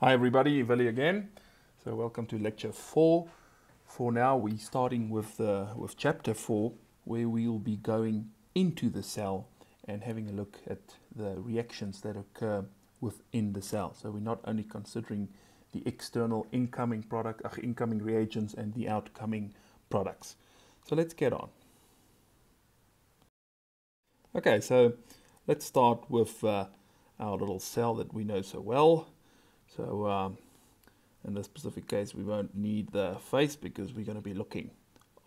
Hi everybody, Willie again. So welcome to lecture 4. For now we're starting with, uh, with chapter 4 where we'll be going into the cell and having a look at the reactions that occur within the cell. So we're not only considering the external incoming product, uh, incoming reagents and the outcoming products. So let's get on. Okay, so let's start with uh, our little cell that we know so well. So um, in this specific case, we won't need the face because we're going to be looking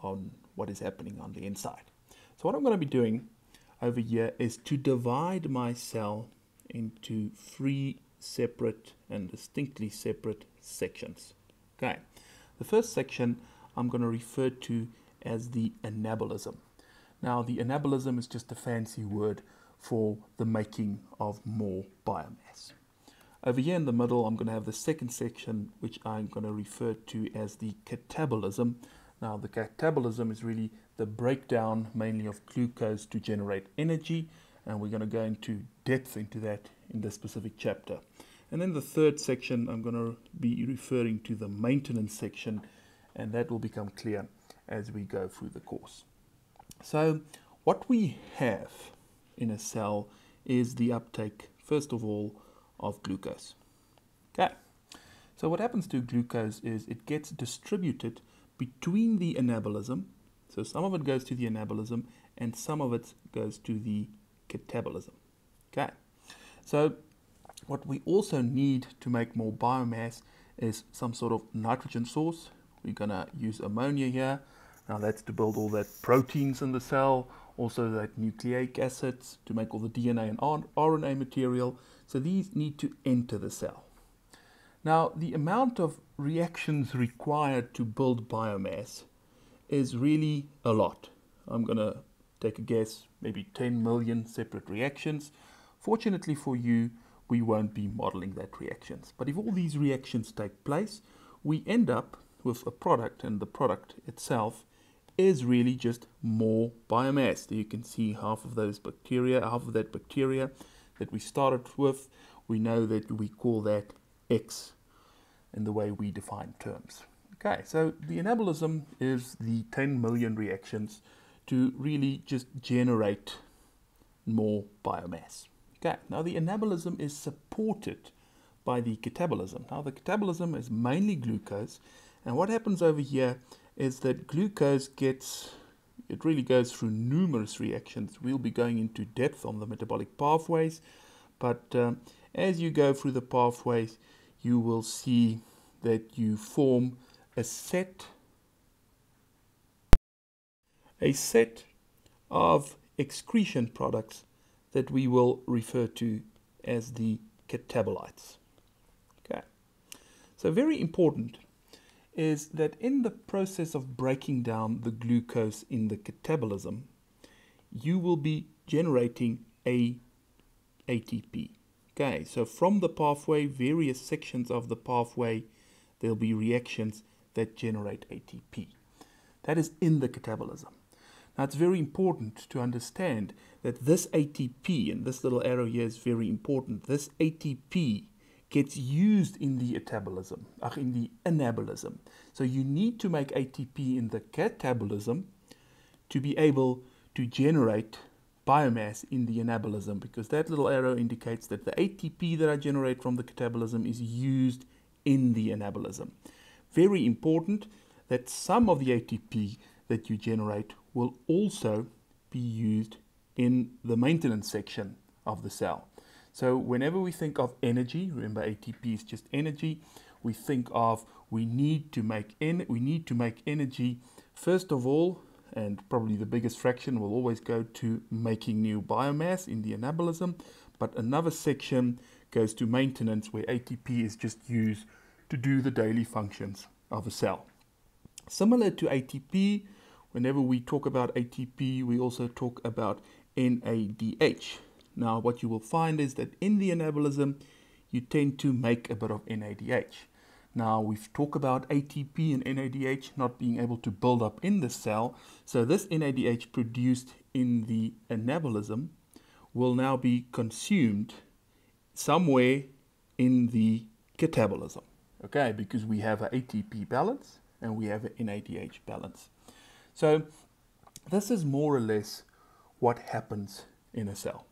on what is happening on the inside. So what I'm going to be doing over here is to divide my cell into three separate and distinctly separate sections. Okay, the first section I'm going to refer to as the anabolism. Now the anabolism is just a fancy word for the making of more biomass. Over here in the middle, I'm going to have the second section, which I'm going to refer to as the catabolism. Now, the catabolism is really the breakdown mainly of glucose to generate energy, and we're going to go into depth into that in this specific chapter. And then the third section, I'm going to be referring to the maintenance section, and that will become clear as we go through the course. So, what we have in a cell is the uptake, first of all, of glucose. Okay, so what happens to glucose is it gets distributed between the anabolism, so some of it goes to the anabolism and some of it goes to the catabolism. Okay, so what we also need to make more biomass is some sort of nitrogen source. We're going to use ammonia here. Now that's to build all that proteins in the cell also that nucleic acids to make all the DNA and RNA material. So these need to enter the cell. Now, the amount of reactions required to build biomass is really a lot. I'm going to take a guess, maybe 10 million separate reactions. Fortunately for you, we won't be modeling that reactions. But if all these reactions take place, we end up with a product, and the product itself is really just more biomass. So you can see half of those bacteria, half of that bacteria that we started with. We know that we call that X in the way we define terms. Okay, so the anabolism is the 10 million reactions to really just generate more biomass. Okay, now the anabolism is supported by the catabolism. Now the catabolism is mainly glucose, and what happens over here is that glucose gets, it really goes through numerous reactions. We'll be going into depth on the metabolic pathways, but um, as you go through the pathways, you will see that you form a set a set of excretion products that we will refer to as the catabolites. Okay. So very important is that in the process of breaking down the glucose in the catabolism, you will be generating a ATP. Okay, so from the pathway, various sections of the pathway, there'll be reactions that generate ATP. That is in the catabolism. Now it's very important to understand that this ATP, and this little arrow here is very important, this ATP gets used in the catabolism, in the anabolism. So you need to make ATP in the catabolism to be able to generate biomass in the anabolism because that little arrow indicates that the ATP that I generate from the catabolism is used in the anabolism. Very important that some of the ATP that you generate will also be used in the maintenance section of the cell. So whenever we think of energy, remember ATP is just energy, we think of we need to make en we need to make energy first of all and probably the biggest fraction will always go to making new biomass in the anabolism but another section goes to maintenance where ATP is just used to do the daily functions of a cell. Similar to ATP, whenever we talk about ATP, we also talk about NADH. Now, what you will find is that in the anabolism, you tend to make a bit of NADH. Now, we've talked about ATP and NADH not being able to build up in the cell. So this NADH produced in the anabolism will now be consumed somewhere in the catabolism. Okay, because we have an ATP balance and we have an NADH balance. So this is more or less what happens in a cell.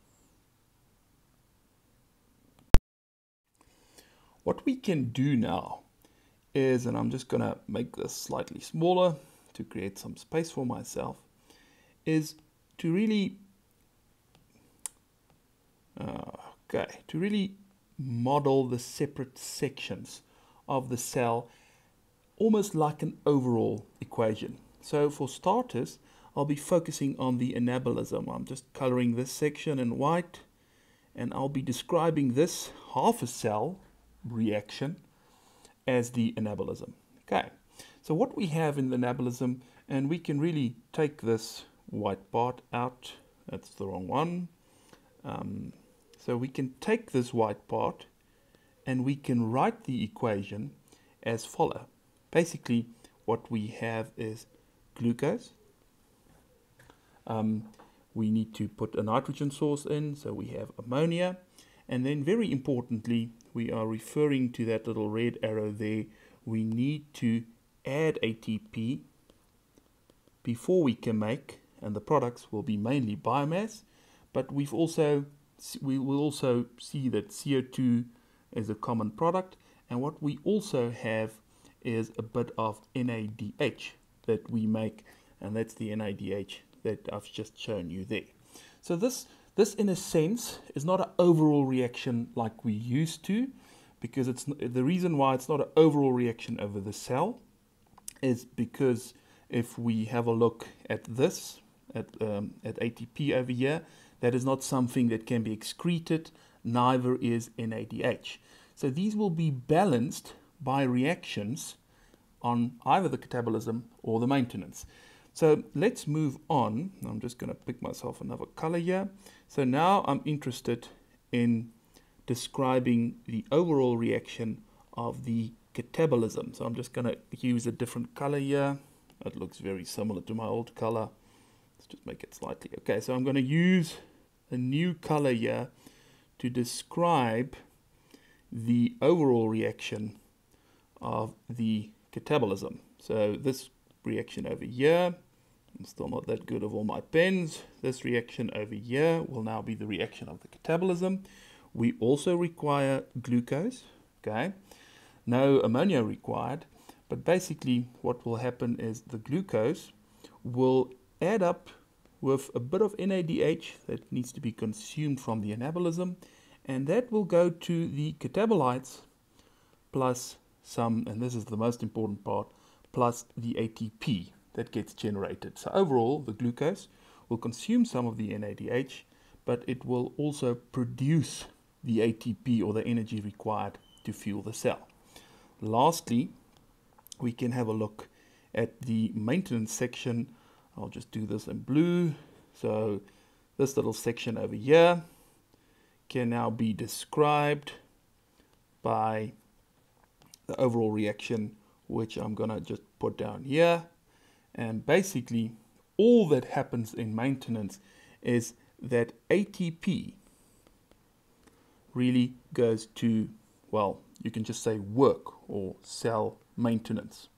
What we can do now is, and I'm just going to make this slightly smaller to create some space for myself, is to really, uh, okay, to really model the separate sections of the cell almost like an overall equation. So for starters, I'll be focusing on the anabolism. I'm just coloring this section in white and I'll be describing this half a cell reaction as the anabolism. Okay, so what we have in the anabolism, and we can really take this white part out, that's the wrong one. Um, so we can take this white part and we can write the equation as follow. Basically, what we have is glucose. Um, we need to put a nitrogen source in, so we have ammonia. And then very importantly, we are referring to that little red arrow there. We need to add ATP before we can make, and the products will be mainly biomass, but we've also we will also see that CO2 is a common product, and what we also have is a bit of NADH that we make, and that's the NADH that I've just shown you there. So this, this in a sense, is not an overall reaction like we used to, because it's the reason why it's not an overall reaction over the cell is because if we have a look at this, at, um, at ATP over here, that is not something that can be excreted, neither is NADH. So these will be balanced by reactions on either the catabolism or the maintenance. So let's move on. I'm just going to pick myself another color here. So now I'm interested in describing the overall reaction of the catabolism. So I'm just going to use a different color here. That looks very similar to my old color. Let's just make it slightly. Okay, so I'm going to use a new color here to describe the overall reaction of the catabolism. So this reaction over here, I'm still not that good of all my pens. This reaction over here will now be the reaction of the catabolism. We also require glucose, okay? No ammonia required, but basically what will happen is the glucose will add up with a bit of NADH that needs to be consumed from the anabolism, and that will go to the catabolites plus some, and this is the most important part, plus the ATP that gets generated. So overall, the glucose will consume some of the NADH, but it will also produce the ATP or the energy required to fuel the cell. Lastly, we can have a look at the maintenance section. I'll just do this in blue. So this little section over here can now be described by the overall reaction, which I'm going to just put down here. And basically, all that happens in maintenance is that ATP really goes to, well, you can just say work or cell maintenance.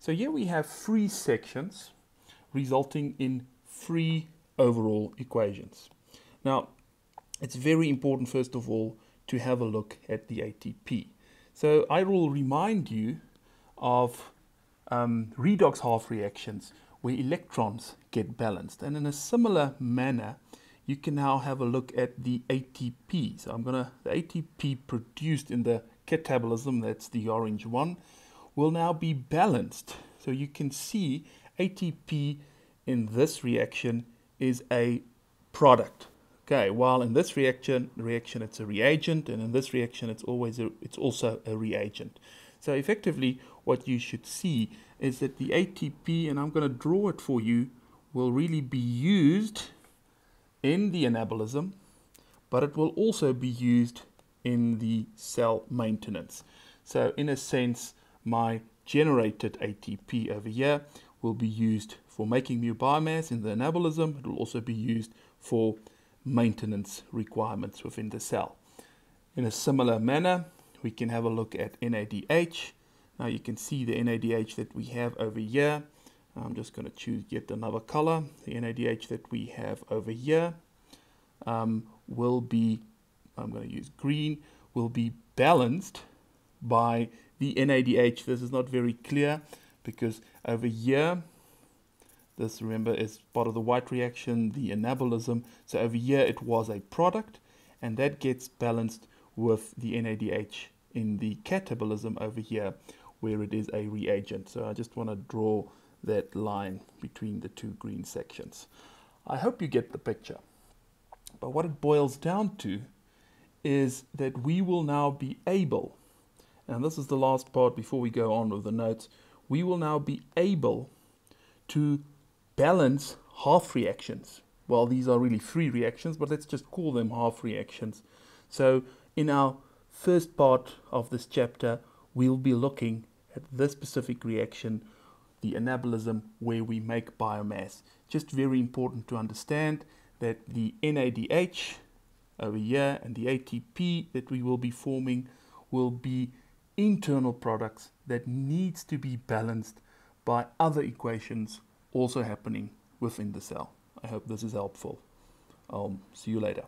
So here we have three sections resulting in three overall equations. Now, it's very important, first of all, to have a look at the ATP. So I will remind you of um, redox half reactions where electrons get balanced. And in a similar manner, you can now have a look at the ATP. So I'm going to, the ATP produced in the catabolism, that's the orange one, will now be balanced. So you can see ATP in this reaction is a product. Okay, while in this reaction, reaction it's a reagent, and in this reaction it's always a, it's also a reagent. So effectively, what you should see is that the ATP, and I'm going to draw it for you, will really be used in the anabolism, but it will also be used in the cell maintenance. So in a sense, my generated ATP over here will be used for making new biomass in the anabolism. It will also be used for maintenance requirements within the cell. In a similar manner, we can have a look at NADH. Now you can see the NADH that we have over here. I'm just going to choose yet another color. The NADH that we have over here um, will be, I'm going to use green, will be balanced by the NADH. This is not very clear because over here, this remember is part of the white reaction, the anabolism. So over here it was a product and that gets balanced with the NADH in the catabolism over here where it is a reagent. So I just want to draw that line between the two green sections. I hope you get the picture. But what it boils down to is that we will now be able, and this is the last part before we go on with the notes, we will now be able to balance half reactions. Well, these are really three reactions, but let's just call them half reactions. So in our first part of this chapter, we'll be looking at this specific reaction, the anabolism, where we make biomass. Just very important to understand that the NADH over here and the ATP that we will be forming will be internal products that needs to be balanced by other equations also happening within the cell. I hope this is helpful. I'll see you later.